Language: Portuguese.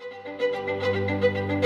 Música